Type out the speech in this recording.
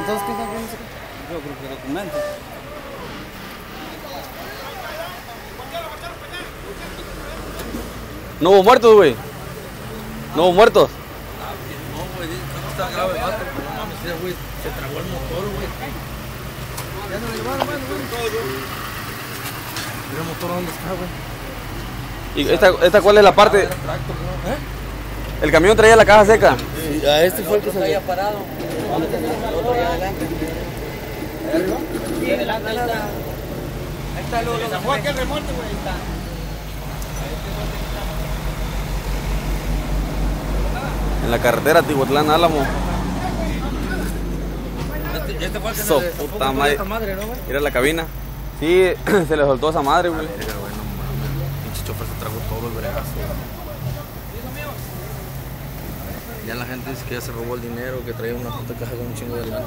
Entonces, ¿qué está que Yo creo que documentos. No hubo muertos, güey. No hubo muertos. No, güey, no está grave, vato. No mames, güey, se trabó el motor, güey. Ya no lo llevaron, güey. Mira el motor dónde está, güey. ¿Y esta, esta cuál es la parte? ¿Eh? El camión traía la caja seca. Sí, a este fue el que se había parado. El otro allá adelante. Sí, adelante, ahí está. Ahí está lo, lo que fue aquel remonte, güey, ahí está. En la carretera Tihuatlán Álamo. Este, este fue el que So, se le puta madre. madre, ¿no, güey? Mira la cabina. Sí, se le soltó esa madre, güey. Pinche chofer se tragó todo el bregazo. Ya la gente dice que ya se robó el dinero, que traía una puta caja con un chingo de lana.